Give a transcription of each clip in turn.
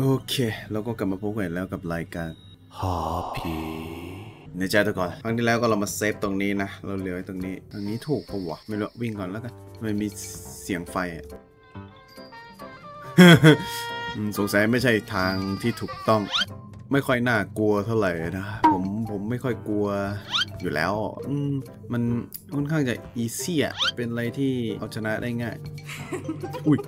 โอเค เราก็กลับมาพบกันแล้วกับรายการหอผีในใจทุกคนครั้งที่แล้วก็เรามา save ตรงนี้นะ เราเหลือไว้ตรงนี้ตรงนี้ถูกปะวะไม่รู้วิ่งก่อนแล้วกันมันมีเสียงไฟอะอืมสงสัยไม่ใช่ทางที่ถูกต้อง ไม่ค่อยน่ากลัวเท่าไหร่นะ ผมผมไม่ค่อยกลัวอยู่แล้วอืมมันค่อนข้างจะ easy อะเป็นอะไรที่เอาชนะได้ง่าย อุ้ย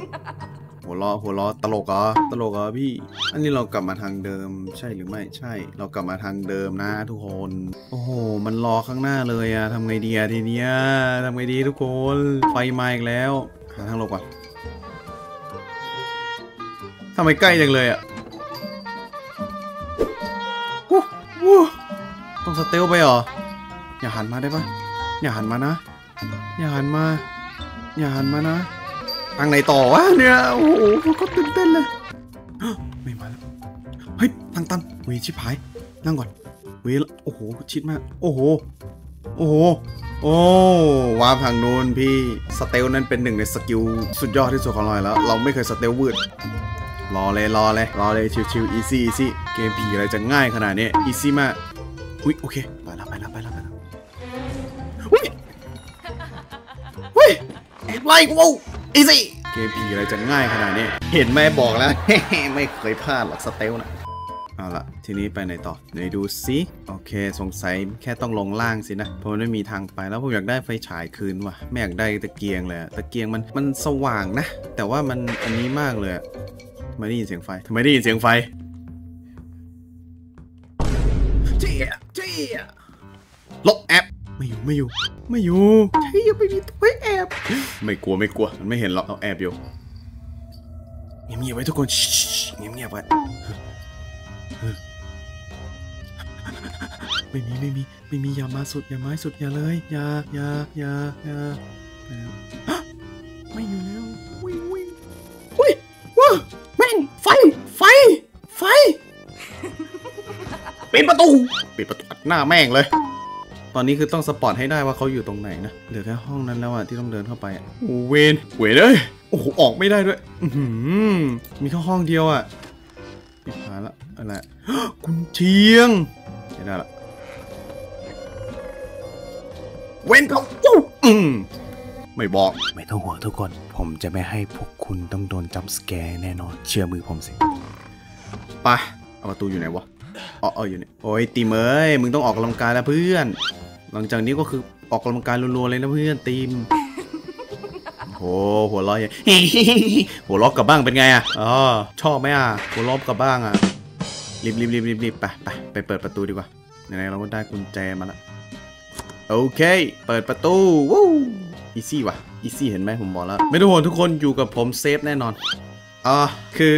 หัวล้อหัวล้อตลกเหรอตลกเหรอพี่ อันนี้เรากลับมาทางเดิมใช่หรือไม่ใช่ เรากลับมาทางเดิมนะทุกคน โอ้โห มันรอข้างหน้าเลยอะทำไงดีอะทีเนี้ยทำไงดีทุกคน ไฟมาอีกแล้วหาทางหลบก่อนทำไมใกล้จังเลยอะวู้วู้ต้องสเตลไปเหรอ อย่าหันมาได้ปะอย่าหันมานะ อย่าหันมา อย่าหันมานะ ทางไหนต่อวะเนี่ยโอ้โหเขาตื่นเต้นเลยไม่มาแล้วเฮ้ยทางตันเวีชิบหายนั่งก่อนเวีโอ้โหชิดมาก โอ้โหโอ้โหโอ้ warp ทางนู้นพี่ stealth นั้นเป็นหนึ่งใน skill สุดยอดที่สุดของเราอยแล้ว เราไม่เคย stealth วืดรอเลยรอเลยรอเลยชิวๆ easy easy เกมผีอะไรจะง่ายขนาดนี้ easy มากอุ้ยโอเคไปแล้วไปแล้วไปแล้วไปแล้วอุ้ยอุ้ยแอบไล่กู easy เกมผีอะไรจะง่ายขนาดนี้ เห็นไหมบอกแล้ว ไม่เคยพลาดหรอกสเตลนะเอาละทีนี้ไปไหนต่อไหนดูซิโอเค สงสัยแค่ต้องลงล่างสินะ เพราะมันไม่มีทางไปแล้วผมอยากได้ไฟฉายคืนว่ะไม่อยากได้ตะเกียงเลยตะเกียงมันมันสว่างนะ แต่ว่ามันอันนี้มากเลยทำไมได้ยินเสียงไฟทำไมได้ยินเสียงไฟเจี๊ยเจี๊ยลบแอป ไม่อยู่ไม่อยู่ ไม่อยู่ใช่ยังไม่มีตัวให้แอบ ไม่กลัวไม่กลัว มันไม่เห็นหรอกเราแอบอยู่เงียบๆไว้ทุกคนชิเงียบๆไว้ไม่มีไม่มีไม่มีอย่ามาสุดอย่ามาให้สุดอย่าเลยอย่าอย่าอย่าอย่าไปแล้วฮะไม่อยู่แล้ววิ่งวิ่งอุ้ยว้าแม่งไฟไฟไฟปิดประตูปิดประตูอัดหน้าแม่งเลย ตอนนี้คือต้องสปอตให้ได้ว่าเขาอยู่ตรงไหนนะ เหลือแค่ห้องนั้นแล้วอะที่ต้องเดินเข้าไปอะโอ้เวนเวนเอ้ยโอ้โหออกไม่ได้ด้วย อือหือมีแค่ห้องเดียวอะปิดหายละอะไรคุณเชียงใช่ได้ละเว้นเขาอู้อืมไม่บอก ไม่ต้องห่วงทุกคน ผมจะไม่ให้พวกคุณต้องโดนจัมป์สแกร์แน่นอน เชื่อมือผมสิ ไป เอาประตูอยู่ไหนวะ อ๋ออยู่นี่โอ้ยตีมเอ้ยมึงต้องออกกำลังกายแล้วเพื่อน หลังจากนี้ก็คือออกกำลังกายรัวๆเลยนะเพื่อนตีมโอ้หัวเร้อยหัวล้อกับบ้างเป็นไงอะอ๋อชอบไหมอะหัวล้อกับบ้างอะรีบรีบรีบรีบรีบไปไปไปเปิดประตูดีกว่าไหนๆเราก็ได้กุญแจมาแล้วโอเค เปิดประตูวู้ easy ว่ะ easy เห็นไหมผมบอกแล้ว ไม่ต้องห่วงทุกคนอยู่กับผม safe แน่นอนอ่าคือ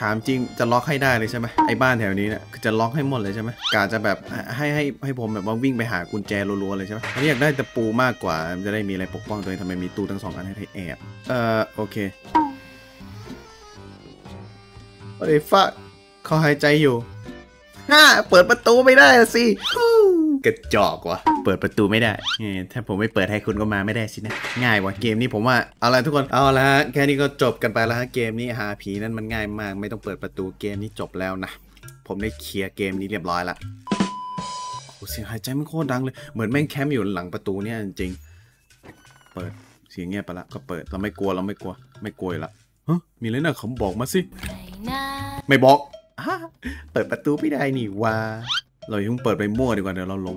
ถามจริงจะล็อกให้ได้เลยใช่ไหมไอ้บ้านแถวนี้เนี่ยจะล็อกให้หมดเลยใช่ไหมกาจะแบบให้ให้ให้ผมแบบว่าวิ่งไปหากุญแจรัวๆเลยใช่ไหมอันนี้อยากได้ตะปูมากกว่าจะได้มีอะไรปกป้องตัวเองทำไมมีตู้ทั้งสองอันให้แอบเอ่อโอเคโอ้ย fuck เขาหายใจอยู่ฮ่าเปิดประตูไม่ได้สิฮู กระจอกว่ะ เปิดประตูไม่ได้เอ้ยถ้าผมไม่เปิดให้คุณก็มาไม่ได้สินะ ง่ายว่ะเกมนี้ผมว่า เอาละทุกคน เอาละฮะแค่นี้ก็จบกันไปแล้วฮะ เกมนี้หาผีนั่นมันง่ายมาก ไม่ต้องเปิดประตูเกมนี้จบแล้วนะ ผมได้เคลียร์เกมนี้เรียบร้อยละโอ้เสียงหายใจมันโคตรดังเลย เหมือนแม่งแคมป์อยู่หลังประตูเนี่ยจริงๆเปิด เสียงเงียบไปละ ก็เปิด เราไม่กลัว เราไม่กลัว ไม่กลัวอยู่ละฮะมีอะไรนะเขาบอกมาสิ ไม่บอกอ่าเปิดประตูไม่ได้นี่ว่า เราอย่าเพิ่งเปิดไปมั่วดีกว่าเดี๋ยวเราหลง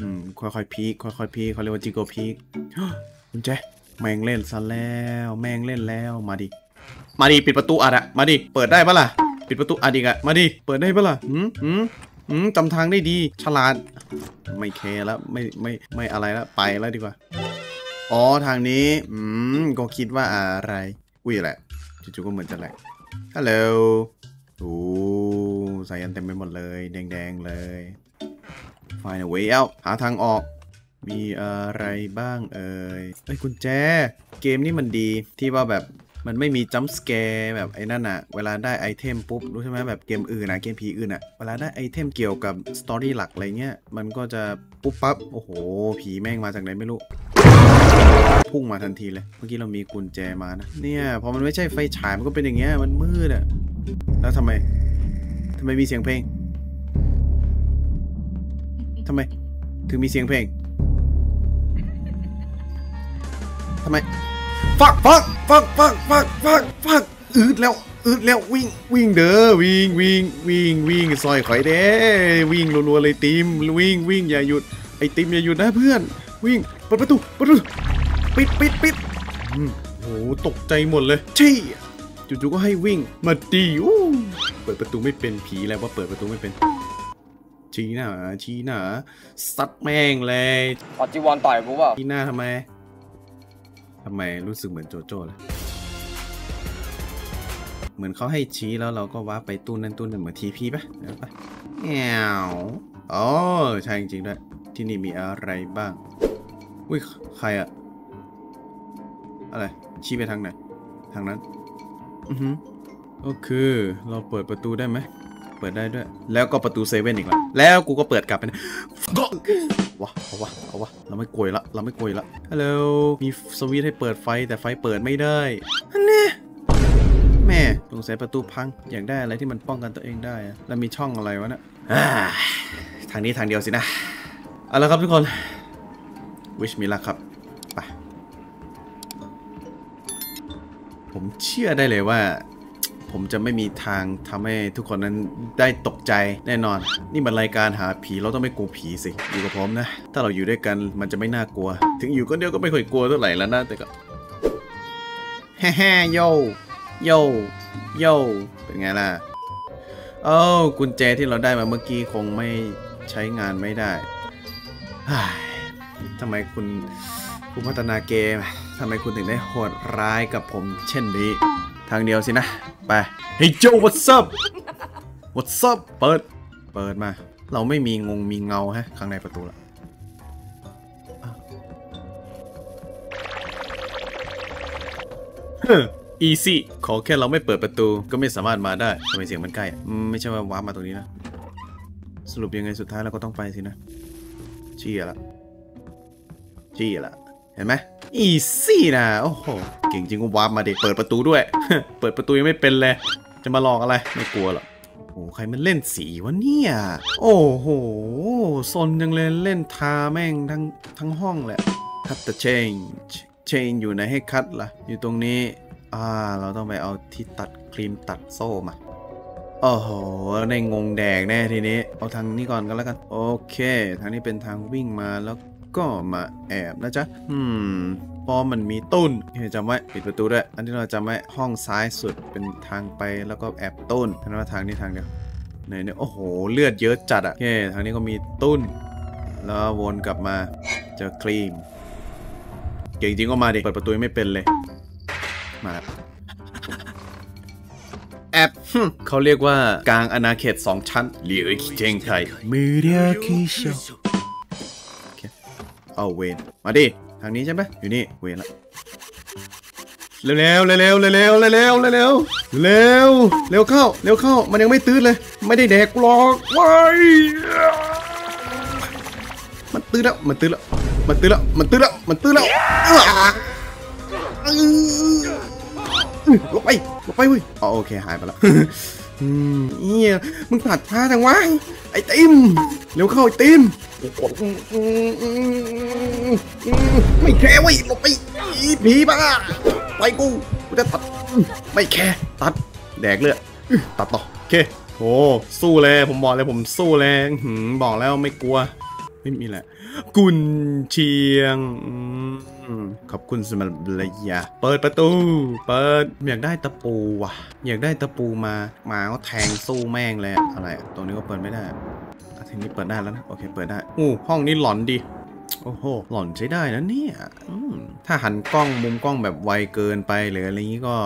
อืมค่อยๆพีคค่อยๆพีคเขาเรียกว่าจิโกพีคคุณแจแมงเล่นซะแล้ว แมงเล่นแล้วมาดิมาดิปิดประตูอัดอะมาดิเปิดได้ปะล่ะปิดประตูอัดอีกอะมาดิเปิดได้ปะล่ะหืมหืมหืมจำทางได้ดี ฉลาด ไม่แคร์แล้วไม่ไม่ไม่อะไรแล้วไปแล้วดีกว่า อ๋อทางนี้ อืมก็คิดว่าอะไร อุ้ยแหละจู่ๆก็เหมือนจะแหละฮัลโหลโอ้ ใส่ยันต์เต็มไปหมดเลย แดงๆเลย Find a way out หาทางออก มีอะไรบ้างเอ่ยเอ้ยกุญแจ เกมนี้มันดีที่ว่าแบบมันไม่มี jump scare แบบไอ้นั่นอะเวลาได้ item ปุ๊บ รู้ใช่ไหมแบบเกมอื่นนะเกมผีอื่นอะเวลาได้ item เกี่ยวกับ story หลักอะไรเงี้ย มันก็จะปุ๊บปั๊บ โอ้โห ผีแม่งมาจากไหนไม่รู้ พุ่งมาทันทีเลย เมื่อกี้เรามีกุญแจมานะ เนี่ย พอมันไม่ใช่ไฟฉายมันก็เป็นอย่างเงี้ย มันมืดอะแล้วทำไม ทำไมมีเสียงเพลงทำไม ถึงมีเสียงเพลงทำไมฟักฟักฟักฟักฟักฟักฟักอืดแล้วอืดแล้ววิ่งวิ่งเด้อวิ่งวิ่งวิ่งวิ่งซอยข่อยเด้วิ่งรัวๆเลยติมวิ่งวิ่งอย่าหยุดไอติมอย่าหยุดนะเพื่อน วิ่งเปิดประตูประตูปิดปิดปิดอืมโหตกใจหมดเลยชี้ จู่ๆก็ให้วิ่ง มาดีอู้เปิดประตูไม่เป็นผีแล้วว่าเปิดประตูไม่เป็น ชี้หน้าชี้หน้าซัดแม่งเลยขอจีวรต่อยกูเปล่าชี้หน้าทำไมทำไมรู้สึกเหมือนโจโจ้เลยเหมือนเขาให้ชี้แล้วเราก็ว้าไปตู้นั้นตู้นั้นเหมือนทีพีปะเดี๋ยวไปแอวอ๋อใช่จริงๆด้วยที่นี่มีอะไรบ้างอุ้ยใครอะอะไรชี้ไปทางไหนทางนั้น อือฮึก็คือเราเปิดประตูได้ไหม เปิดได้ด้วย แล้วก็ประตูเซเว่นอีกแล้วแล้วกูก็เปิดกลับไปนะวะเอาวะเอาวะเราไม่กลัวละ เราไม่กลัวละ ฮัลโหล มีสวิตช์ให้เปิดไฟแต่ไฟเปิดไม่ได้อันนี้แม่สงสัยประตูพัง อยากได้อะไรที่มันป้องกันตัวเองได้อะแล้วมีช่องอะไรวะเนะ่ะอ่าทางนี้ทางเดียวสินะ เอาละครับทุกคน wish me luck ครับ ผมเชื่อได้เลยว่า ผมจะไม่มีทางทำให้ทุกคนนั้นได้ตกใจแน่นอน นี่มันรายการหาผีเราต้องไม่กลัวผีสิ อยู่กับผมนะ ถ้าเราอยู่ด้วยกันมันจะไม่น่ากลัว ถึงอยู่คนเดียวก็ไม่ค่อยกลัวเท่าไหร่แล้วนะแต่ก็แฮ่แฮ่โยโยโยเป็นไงล่ะเอ้ากุญแจที่เราได้มาเมื่อกี้คงไม่ใช้งานไม่ได้ทำไมคุณผู้พัฒนาเกม ทำไมคุณถึงได้โหดร้ายกับผมเช่นนี้ ทางเดียวสินะ ไป เฮ้ยโจ what's up what's up เปิด เปิดมา เราไม่มีงงมีเงาฮะ ข้างในประตูละเฮ้อ easy ขอแค่เราไม่เปิดประตูก็ไม่สามารถมาได้ทำไมเสียงมันใกล้ไม่ใช่ว่าว้ามาตรงนี้นะ สรุปยังไงสุดท้ายเราก็ต้องไปสินะเชี่ยละเชี่ยละ เห็นไหม easy นะโอ้โหเก่งจริงก็ warp มาเด็กเปิดประตูด้วย เปิดประตูยังไม่เป็นเลย จะมาหลอกอะไรไม่กลัวหรอกโอ้ใครมันเล่นสีวะเนี่ย โอ้โหซนยังเลยเล่นทาแม่งทั้งทั้งห้องแหละ cut the change change อยู่ไหนให้คัดล่ะ อยู่ตรงนี้ อ่า เราต้องไปเอาที่ตัดครีมตัดโซ่มาโอ้โหในงงแดกแน่ทีนี้ เอาทางนี้ก่อนก็แล้วกัน โอเค ทางนี้เป็นทางวิ่งมาแล้ว ก็มาแอบนะจ๊ะ อืมพอมันมีตุ้นเฮ้ยจำไว้ปิดประตูด้วย อันที่เราจำไว้ห้องซ้ายสุดเป็นทางไปแล้วก็แอบตุ้นนั่นว่าทางนี้ทางเดียวไหนเนี่ยโอ้โห เลือดเยอะจัดอะโอเคทางนี้ก็มีตุ้นแล้ววนกลับมาเจอครีม เก่งจริงก็มาดิเปิดประตูไม่เป็นเลย มาแอปฮึ่มเขาเรียกว่ากลางอาณาเขต2ชั้นเหลียวอีกเจงไทยมือเดียวคีโชโอ เอาเวนมาดิ ทางนี้ใช่ไหมอยู่นี่ เวนละเร็วเร็วเร็วเร็วเร็วเร็วเร็วเร็วเร็วเร็วเข้า เร็วเข้า มันยังไม่ตื่นเลย ไม่ได้แดกหรอกว้ายมันตื่นแล้ว มันตื่นแล้ว มันตื่นแล้ว มันตื่นแล้ว มันตื่นแล้วอื้ออื้อลบไปลบไปเว้ยอ๋อโอเค หายไปแล้ว อืมเฮียมึงผัดช้าจังวะไอติมเร็วเข้าไอติมไม่แคร์เว้ยหลบไปผีบ้าไปกูกูจะตัดไม่แคร์ตัดแดกเลือดตัดต่อโอเคโอ้สู้เลยผมบอกเลยผมสู้เลยบอกแล้วไม่กลัว ไม่มีแหละ กุนเชียงอขอบคุณสำหรับระยะเปิดประตู เปิด อยากได้ตะปูว่ะ อยากได้ตะปูมา มาก็แทงสู้แม่งเลยอะไร ตรงนี้ก็เปิดไม่ได้ทีนี้เปิดได้แล้วนะ โอเค เปิดได้อู้ห้องนี้หลอนดีโอ้โห หล่อนใช้ได้นะเนี่ยถ้าหันกล้องมุมกล้องแบบไวเกินไปหรืออะไรอย่างนี้ก็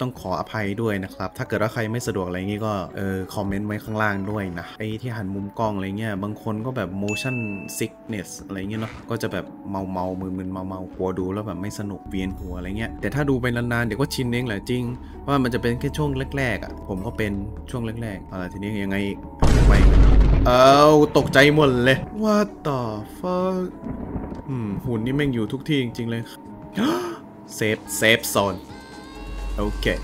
ต้องขออภัยด้วยนะครับ ถ้าเกิดว่าใครไม่สะดวกอะไรงี้ก็เออคอมเมนต์ไว้ข้างล่างด้วยนะไอ้ที่หันมุมกล้องอะไรเงี้ยบางคนก็แบบ motion sickness อะไรเงี้ยเนาะก็จะแบบเมาเมาๆมึนเมาเมากลัวดูแล้วแบบไม่สนุกเวียนหัวอะไรเงี้ยแต่ถ้าดูไปนานๆเดี๋ยวก็ชินเองแหละจริง ว่ามันจะเป็นแค่ช่วงแรกๆอะผมก็เป็นช่วงแรกๆเอาล่ะทีนี้ยังไงอีกไปเอาตกใจหมดเลย What the fuck อืมหุ่นนี่แม่งอยู่ทุกที่จริงๆเลย safe safe zone Okay.